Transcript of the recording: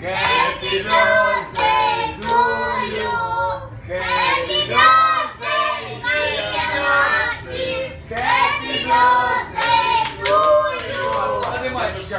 Happy birthday to you. Happy birthday, dear Maxim. Happy birthday to you.